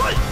は。